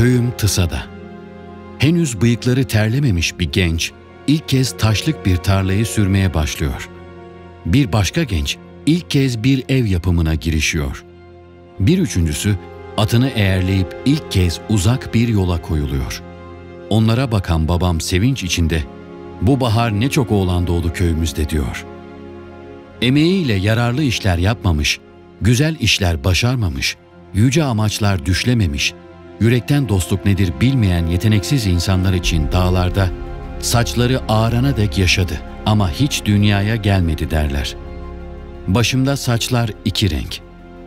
Köyüm Tısa'da. Henüz bıyıkları terlememiş bir genç ilk kez taşlık bir tarlayı sürmeye başlıyor. Bir başka genç ilk kez bir ev yapımına girişiyor. Bir üçüncüsü atını eğerleyip ilk kez uzak bir yola koyuluyor. Onlara bakan babam sevinç içinde bu bahar ne çok oğlan doğdu köyümüzde diyor. Emeğiyle yararlı işler yapmamış, güzel işler başarmamış, yüce amaçlar düşlememiş, yürekten dostluk nedir bilmeyen yeteneksiz insanlar için dağlarda saçları ağarana dek yaşadı ama hiç dünyaya gelmedi derler. Başımda saçlar iki renk.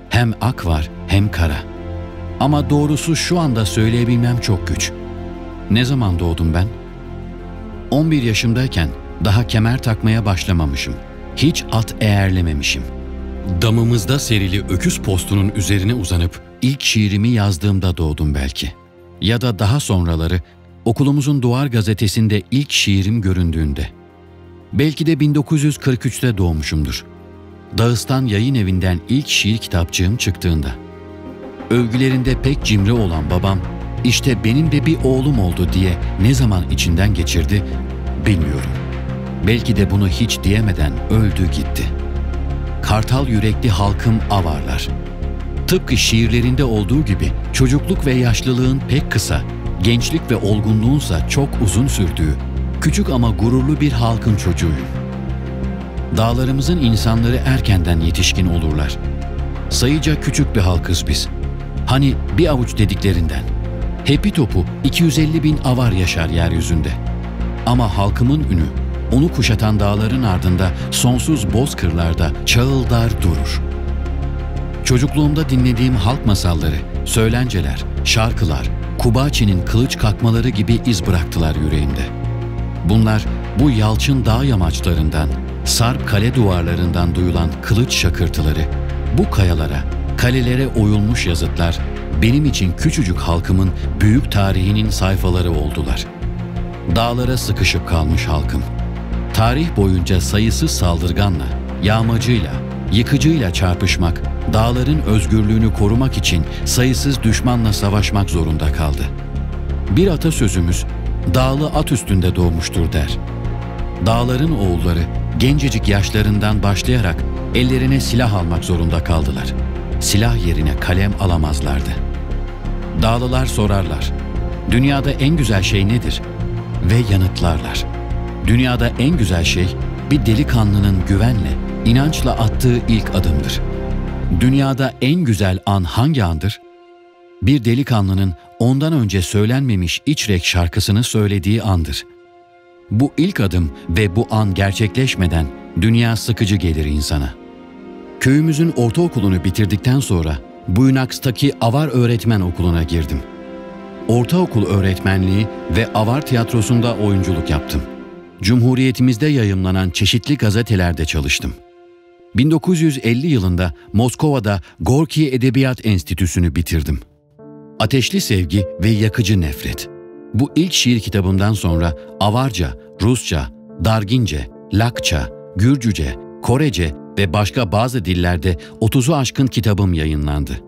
Hem ak var hem kara. Ama doğrusu şu anda söyleyebilmem çok güç. Ne zaman doğdum ben? 11 yaşımdayken daha kemer takmaya başlamamışım. Hiç at eğerlememişim. Damımızda serili öküz postunun üzerine uzanıp ilk şiirimi yazdığımda doğdum belki. Ya da daha sonraları okulumuzun duvar gazetesinde ilk şiirim göründüğünde. Belki de 1943'te doğmuşumdur. Dağıstan yayın evinden ilk şiir kitapçığım çıktığında. Övgülerinde pek cimri olan babam, işte benim de bir oğlum oldu diye ne zaman içinden geçirdi bilmiyorum. Belki de bunu hiç diyemeden öldü gitti. Kartal yürekli halkım avarlar. Tıpkı şiirlerinde olduğu gibi çocukluk ve yaşlılığın pek kısa, gençlik ve olgunluğunsa çok uzun sürdüğü, küçük ama gururlu bir halkın çocuğuyum. Dağlarımızın insanları erkenden yetişkin olurlar. Sayıca küçük bir halkız biz. Hani bir avuç dediklerinden. Hepi topu 250 bin avar yaşar yeryüzünde. Ama halkımın ünü, onu kuşatan dağların ardında sonsuz bozkırlarda çağıldar durur. Çocukluğumda dinlediğim halk masalları, söylenceler, şarkılar, Kubaçi'nin kılıç kalkmaları gibi iz bıraktılar yüreğimde. Bunlar bu yalçın dağ yamaçlarından, sarp kale duvarlarından duyulan kılıç şakırtıları, bu kayalara, kalelere oyulmuş yazıtlar, benim için küçücük halkımın büyük tarihinin sayfaları oldular. Dağlara sıkışıp kalmış halkım. Tarih boyunca sayısız saldırganla, yağmacıyla, yıkıcıyla çarpışmak, dağların özgürlüğünü korumak için sayısız düşmanla savaşmak zorunda kaldı. Bir atasözümüz, dağlı at üstünde doğmuştur der. Dağların oğulları gencecik yaşlarından başlayarak ellerine silah almak zorunda kaldılar. Silah yerine kalem alamazlardı. Dağlılar sorarlar, dünyada en güzel şey nedir? Ve yanıtlarlar. Dünyada en güzel şey bir delikanlının güvenle, inançla attığı ilk adımdır. Dünyada en güzel an hangi andır? Bir delikanlının ondan önce söylenmemiş içrek şarkısını söylediği andır. Bu ilk adım ve bu an gerçekleşmeden dünya sıkıcı gelir insana. Köyümüzün ortaokulunu bitirdikten sonra Buynaks'taki Avar Öğretmen Okulu'na girdim. Ortaokul öğretmenliği ve Avar Tiyatrosu'nda oyunculuk yaptım. Cumhuriyetimizde yayımlanan çeşitli gazetelerde çalıştım. 1950 yılında Moskova'da Gorki Edebiyat Enstitüsü'nü bitirdim. Ateşli Sevgi ve Yakıcı Nefret. Bu ilk şiir kitabından sonra Avarca, Rusça, Dargince, Lakça, Gürcüce, Korece ve başka bazı dillerde 30'u aşkın kitabım yayınlandı.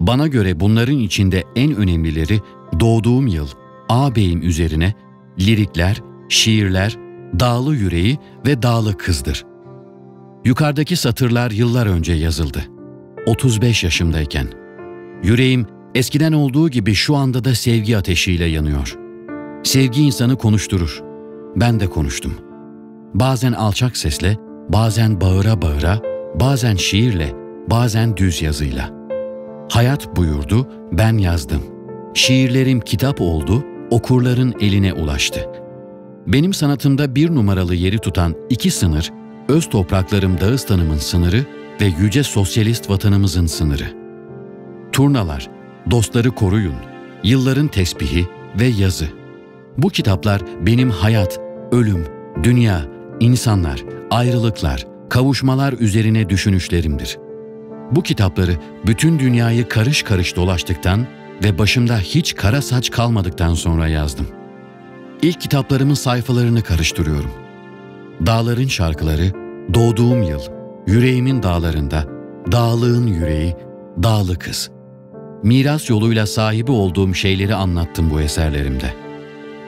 Bana göre bunların içinde en önemlileri doğduğum yıl, ağabeyim üzerine lirikler, şiirler, dağlı yüreği ve dağlı kızdır. Yukarıdaki satırlar yıllar önce yazıldı. 35 yaşımdayken. Yüreğim eskiden olduğu gibi şu anda da sevgi ateşiyle yanıyor. Sevgi insanı konuşturur. Ben de konuştum. Bazen alçak sesle, bazen bağıra bağıra, bazen şiirle, bazen düz yazıyla. Hayat buyurdu, ben yazdım. Şiirlerim kitap oldu, okurların eline ulaştı. Benim sanatımda bir numaralı yeri tutan iki sınır, öz topraklarım Dağıstan'ımın sınırı ve yüce sosyalist vatanımızın sınırı. Turnalar, dostları koruyun, yılların tesbihi ve yazı. Bu kitaplar benim hayat, ölüm, dünya, insanlar, ayrılıklar, kavuşmalar üzerine düşünüşlerimdir. Bu kitapları bütün dünyayı karış karış dolaştıktan ve başımda hiç kara saç kalmadıktan sonra yazdım. İlk kitaplarımın sayfalarını karıştırıyorum. Dağların şarkıları, doğduğum yıl, yüreğimin dağlarında, dağlığın yüreği, dağlı kız. miras yoluyla sahibi olduğum şeyleri anlattım bu eserlerimde.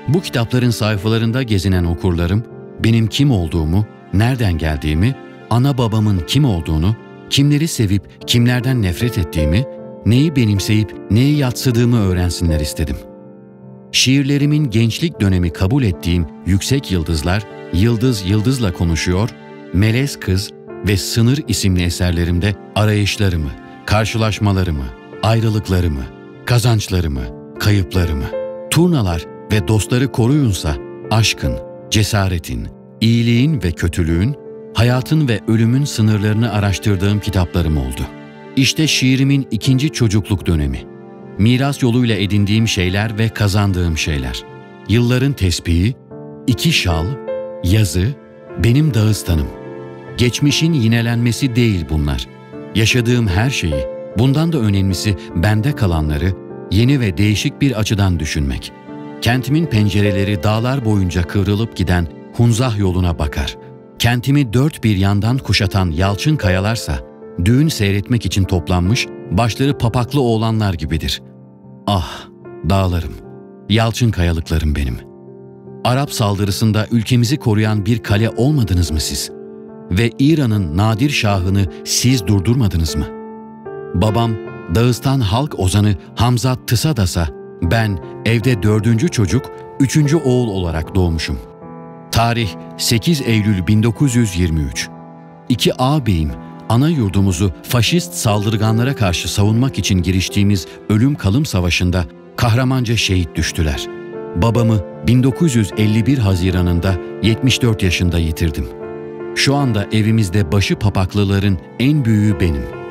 Bu kitapların sayfalarında gezinen okurlarım, benim kim olduğumu, nereden geldiğimi, ana babamın kim olduğunu, kimleri sevip kimlerden nefret ettiğimi, neyi benimseyip neyi yatsıdığımı öğrensinler istedim. Şiirlerimin gençlik dönemi kabul ettiğim Yüksek Yıldızlar, Yıldız Yıldızla Konuşuyor, Melez Kız ve Sınır isimli eserlerimde arayışlarımı, karşılaşmalarımı, ayrılıklarımı, kazançlarımı, kayıplarımı, turnalar ve dostları koruyunsa aşkın, cesaretin, iyiliğin ve kötülüğün, hayatın ve ölümün sınırlarını araştırdığım kitaplarım oldu. İşte şiirimin ikinci çocukluk dönemi. Miras yoluyla edindiğim şeyler ve kazandığım şeyler. Yılların tespihi, iki şal, yazı, benim Dağıstan'ım. Geçmişin yinelenmesi değil bunlar. Yaşadığım her şeyi, bundan da önemlisi bende kalanları yeni ve değişik bir açıdan düşünmek. Kentimin pencereleri dağlar boyunca kıvrılıp giden Hunzah yoluna bakar. Kentimi dört bir yandan kuşatan yalçın kayalarsa, düğün seyretmek için toplanmış, başları papaklı oğlanlar gibidir. Ah, dağlarım, yalçın kayalıklarım benim. Arap saldırısında ülkemizi koruyan bir kale olmadınız mı siz? Ve İran'ın nadir şahını siz durdurmadınız mı? Babam, Dağıstan halk ozanı Hamzat Tısadas'a ben evde dördüncü çocuk, üçüncü oğul olarak doğmuşum. Tarih 8 Eylül 1923. İki ağabeyim ana yurdumuzu faşist saldırganlara karşı savunmak için giriştiğimiz ölüm kalım savaşında kahramanca şehit düştüler. Babamı 1951 Haziran'ında 74 yaşında yitirdim. Şu anda evimizde başı papaklıların en büyüğü benim.''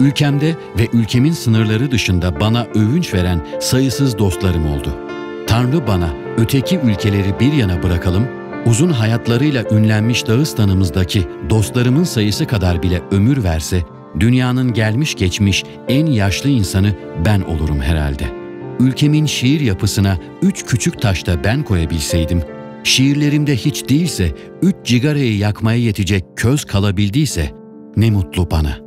Ülkemde ve ülkemin sınırları dışında bana övünç veren sayısız dostlarım oldu. Tanrı bana öteki ülkeleri bir yana bırakalım, uzun hayatlarıyla ünlenmiş Dağıstan'ımızdaki dostlarımın sayısı kadar bile ömür verse, dünyanın gelmiş geçmiş en yaşlı insanı ben olurum herhalde. Ülkemin şiir yapısına üç küçük taşta ben koyabilseydim, şiirlerimde hiç değilse üç cigarayı yakmaya yetecek köz kalabildiyse ne mutlu bana.''